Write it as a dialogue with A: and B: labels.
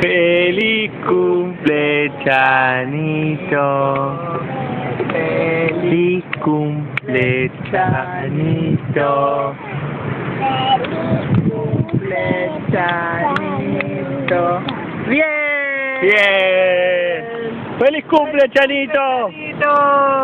A: Feliz cumple, Chanito. Feliz cumple, Chanito.
B: Feliz cumple, Chanito. ¡Bien!
A: ¡Bien! ¡Feliz cumple, Chanito!
B: ¡Feliz cumple, Chanito!